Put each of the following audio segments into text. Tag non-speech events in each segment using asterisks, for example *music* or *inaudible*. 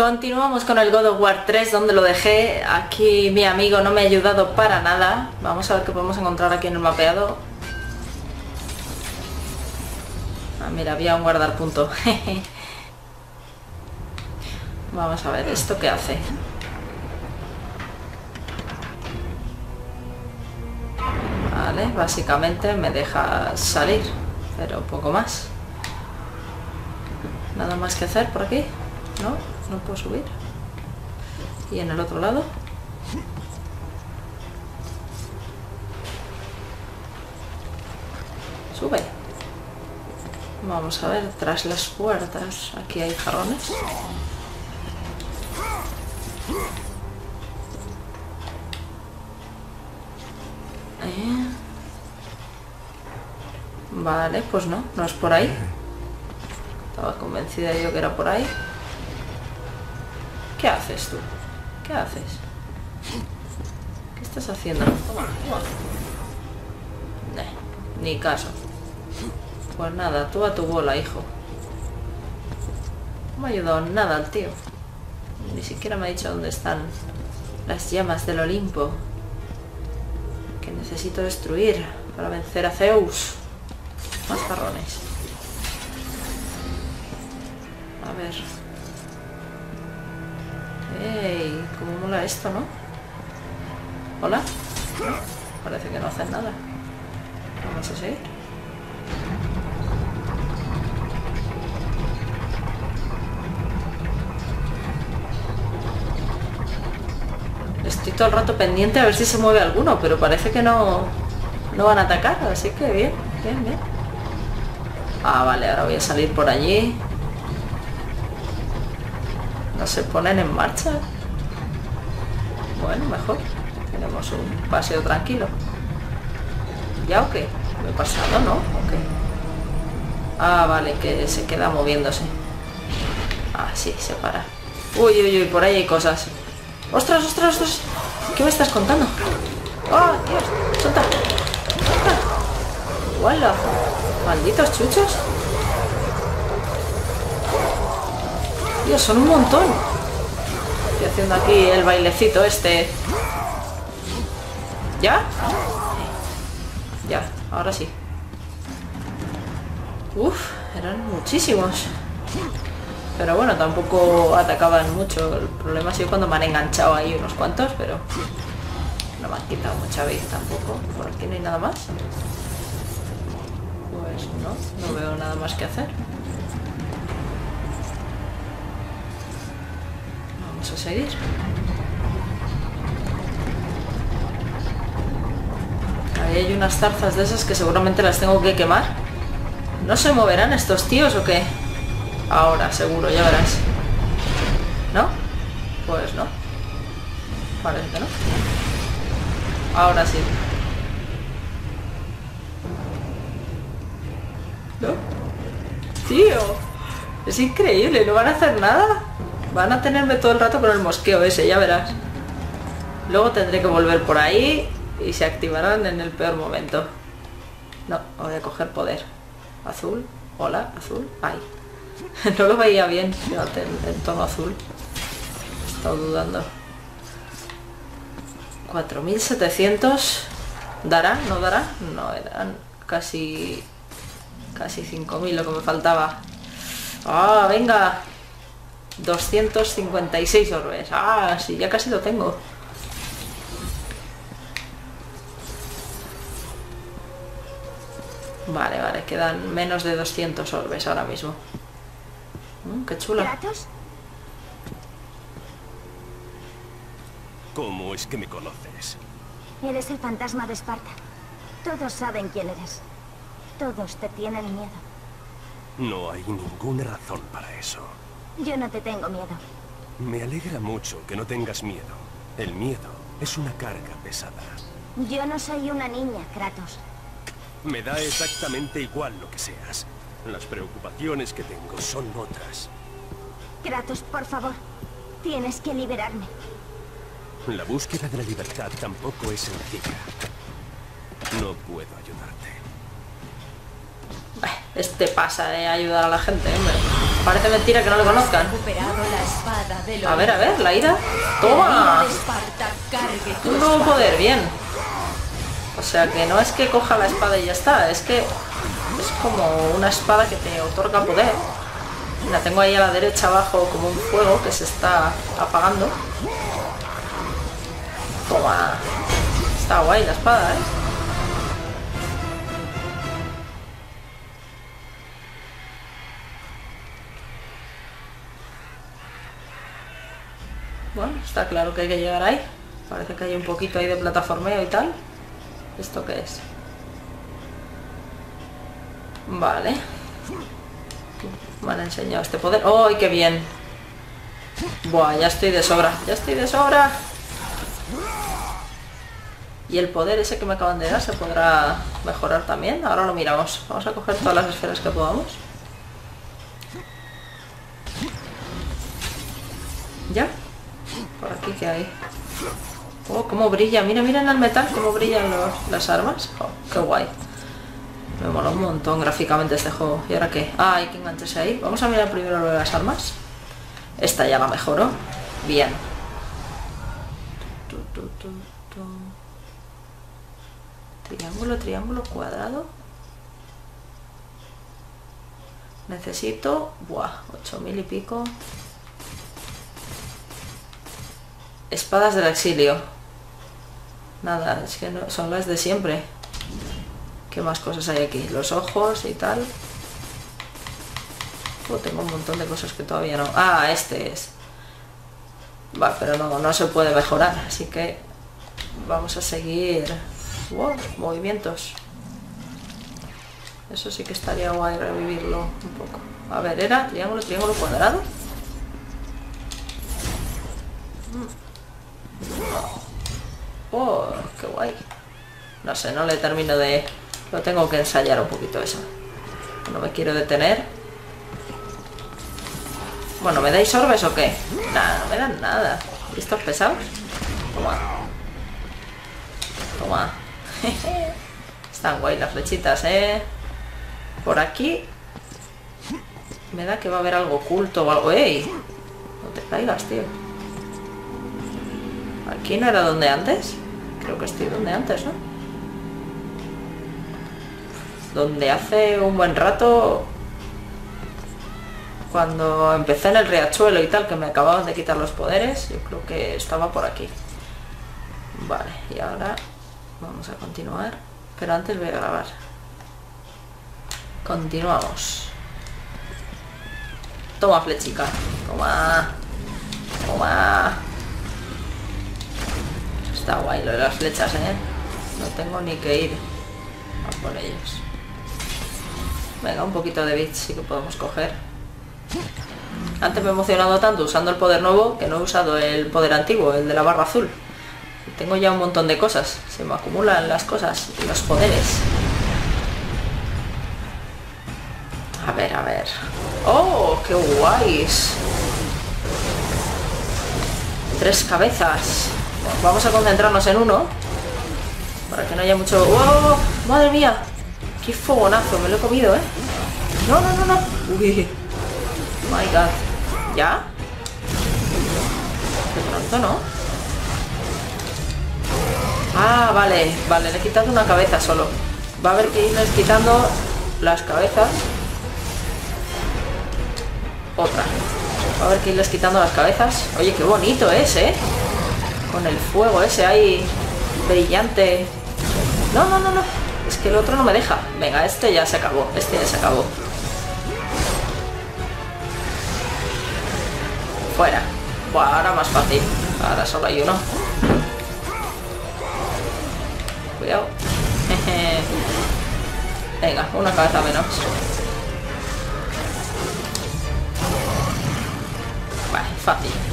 Continuamos con el God of War 3 donde lo dejé. Aquí mi amigo no me ha ayudado para nada. Vamos a ver qué podemos encontrar aquí en el mapeado. Ah, mira, había un guardar punto. *laughs* Vamos a ver, ¿esto qué hace? Vale, básicamente me deja salir, pero poco más. Nada más que hacer por aquí, ¿no? No puedo subir. Y en el otro lado. Sube. Vamos a ver, tras las puertas, aquí hay jarrones. Eh. Vale, pues no, no es por ahí. Estaba convencida yo que era por ahí. ¿Qué haces tú? ¿Qué haces? ¿Qué estás haciendo? Toma, toma. ni caso. Pues nada, tú a tu bola, hijo. No me ha ayudado nada al tío. Ni siquiera me ha dicho dónde están las llamas del Olimpo. Que necesito destruir para vencer a Zeus. Más jarrones. A ver. ¡Ey! ¿Cómo mola esto, no? ¿Hola? Parece que no hacen nada. Vamos a seguir. Estoy todo el rato pendiente a ver si se mueve alguno, pero parece que no, no van a atacar, así que bien, bien, bien. Ah, vale, ahora voy a salir por allí. No se ponen en marcha. Bueno, mejor. Tenemos un paseo tranquilo. ¿Ya o qué? ¿Me he pasado, no? ¿O qué? Ah, vale, que se queda moviéndose. Ah, sí, se para. Uy, uy, uy, por ahí hay cosas. ¡Ostras, ostras, ostras! ¿Qué me estás contando? ¡Oh, Dios! ¡Suelta! ¡Suelta! ¡Malditos chuchos! Son un montón. Estoy haciendo aquí el bailecito este. ¿Ya? Ya, ahora sí. Uf, eran muchísimos. Pero bueno, tampoco atacaban mucho. El problema ha sido cuando me han enganchado ahí unos cuantos, pero no me han quitado mucha vida tampoco. Por aquí no hay nada más. Pues no, no veo nada más que hacer. A seguir. Ahí hay unas zarzas de esas que seguramente las tengo que quemar. ¿No se moverán estos tíos o qué? Ahora, seguro, ya verás. ¿No? Pues no. Parece no. Ahora sí. ¿No? Tío. Es increíble, no van a hacer nada. Van a tenerme todo el rato con el mosqueo ese, ya verás. Luego tendré que volver por ahí y se activarán en el peor momento. No, voy a coger poder. Azul. Hola, azul. Ay. *laughs* no lo veía bien, fíjate, el, tono azul. He estado dudando. 4700 ¿Dará? ¿No dará? No, eran casi casi 5000 lo que me faltaba. ¡Ah, venga! 256 orbes. ¡Ah, sí! Ya casi lo tengo. Vale, vale, quedan menos de 200 orbes ahora mismo. Mm, ¡Qué chula! ¿Cómo es que me conoces? Eres el fantasma de Esparta. Todos saben quién eres. Todos te tienen miedo. No hay ninguna razón para eso. Yo no te tengo miedo. Me alegra mucho que no tengas miedo. El miedo es una carga pesada. Yo no soy una niña, Kratos. Me da exactamente igual lo que seas. Las preocupaciones que tengo son otras. Kratos, por favor. Tienes que liberarme. La búsqueda de la libertad tampoco es sencilla. No puedo ayudarte. Este pasa de ayudar a la gente, hombre. Parece mentira que no lo conozcan. A ver, a ver, la ira. Ira ¡Toma! Un nuevo poder, bien. O sea que no es que coja la espada y ya está, es que es como una espada que te otorga poder. La tengo ahí a la derecha abajo como un fuego que se está apagando. Toma. Está guay la espada, ¿eh? Bueno, está claro que hay que llegar ahí. Parece que hay un poquito ahí de plataformeo y tal. ¿Esto qué es? Vale. Me han enseñado este poder. ¡Ay, qué bien! Buah, ya estoy de sobra. Ya estoy de sobra. Y el poder ese que me acaban de dar se podrá mejorar también. Ahora lo miramos. Vamos a coger todas las esferas que podamos. Que hay. Oh, cómo brilla. Mira, mira en el metal cómo brillan los- las armas. Oh, qué guay. Me mola un montón gráficamente este juego. ¿Y ahora qué? Ah, hay que engancharse ahí. Vamos a mirar primero lo de las armas. Esta ya la mejoró. Bien. Tu, tu. Triángulo, triángulo, cuadrado. Necesito... Buah, 8000 y pico. Espadas del exilio. Nada, es que son las de siempre. ¿Qué más cosas hay aquí? Los ojos y tal. Oh, tengo un montón de cosas que todavía no... Ah, este es. Va, pero no, no se puede mejorar, así que vamos a seguir... Wow, movimientos. Eso sí que estaría guay revivirlo un poco. A ver, era triángulo, triángulo, cuadrado. Oh, qué guay. No sé, no le termino de... Lo tengo que ensayar un poquito eso. No me quiero detener. Bueno, ¿me dais orbes o qué? Nada, no me dan nada. ¿Y estos pesados? Toma. Toma. *laughs* Están guay las flechitas, ¿eh? Por aquí... Me da que va a haber algo oculto o algo. ¡Ey! No te caigas, tío. Aquí no era donde antes. Creo que estoy donde antes, ¿no? Donde hace un buen rato, cuando empecé en el riachuelo y tal, que me acababan de quitar los poderes, yo creo que estaba por aquí. Vale, y ahora vamos a continuar. Pero antes voy a grabar. Continuamos. Toma flechica. Toma. Toma. Está guay lo de las flechas, ¿eh? No tengo ni que ir a por ellos. Venga, un poquito de bits sí que podemos coger. Antes me he emocionado tanto usando el poder nuevo que no he usado el poder antiguo, el de la barra azul. Tengo ya un montón de cosas. Se me acumulan las cosas y los poderes. A ver, a ver. ¡Oh, qué guays! Tres cabezas. Vamos a concentrarnos en uno. Para que no haya mucho... ¡Oh! ¡Madre mía! ¡Qué fogonazo! Me lo he comido, ¿eh? No, no, no, no. Uy. My God. ¿Ya? De pronto, ¿no? Ah, vale. Vale, le he quitado una cabeza solo. Va a haber que irles quitando las cabezas. Otra. Va a haber que irles quitando las cabezas. Oye, qué bonito es, ¿eh? Con el fuego ese ahí brillante. No, no, no, no. Es que el otro no me deja. Venga, este ya se acabó. Este ya se acabó. Fuera. Buah, ahora más fácil. Ahora solo hay uno. Cuidado. *laughs* Venga, una cabeza menos. Vale, fácil.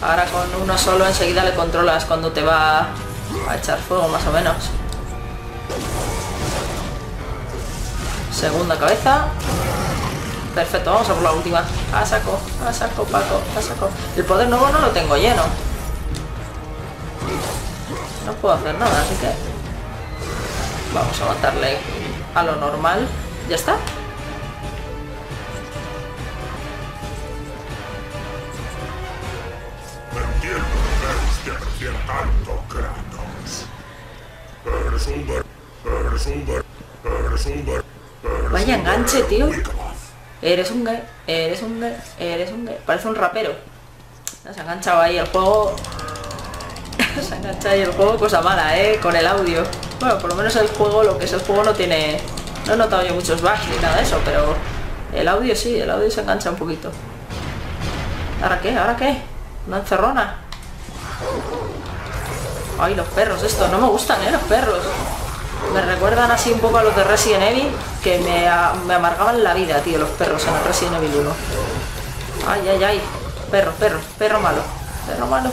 Ahora con uno solo enseguida le controlas cuando te va a echar fuego más o menos. Segunda cabeza. Perfecto, vamos a por la última. A saco, a saco, Paco, a saco. El poder nuevo no lo tengo lleno. No puedo hacer nada, así que... Vamos a matarle a lo normal. ¿Ya está? Vaya enganche, tío. Eres un gay, eres un gay, eres un gay. Parece un rapero. Se ha enganchado ahí el juego. *laughs* Se ha enganchado ahí el juego, cosa mala, ¿eh? Con el audio. Bueno, por lo menos el juego, lo que es el juego no tiene... No he notado yo muchos bugs ni nada de eso, pero... El audio sí, el audio se engancha un poquito. ¿Ahora qué? ¿Ahora qué? Una encerrona. Ay, los perros, esto, no me gustan, ¿eh? Los perros. Me recuerdan así un poco a los de Resident Evil, que me, me amargaban la vida, tío, los perros en el Resident Evil 1. Ay, ay, ay. Perro, perro, perro malo. Perro malo.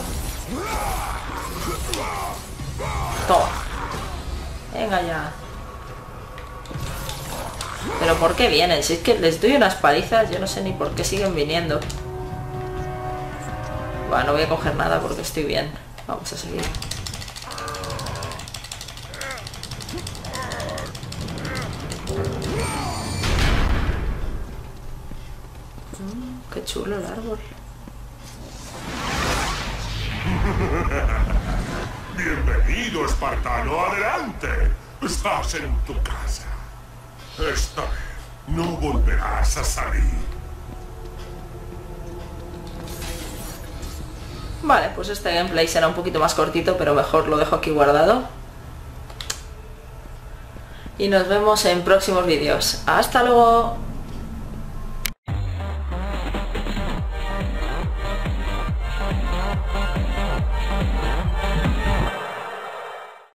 Toma. Venga ya. Pero ¿por qué vienen? Si es que les doy unas palizas, yo no sé ni por qué siguen viniendo. Bueno, no voy a coger nada porque estoy bien. Vamos a seguir. Qué chulo el árbol. *laughs* Bienvenido, espartano, adelante. Estás en tu casa. Esta vez no volverás a salir. Vale, pues este gameplay será un poquito más cortito, pero mejor lo dejo aquí guardado. Y nos vemos en próximos vídeos. ¡Hasta luego!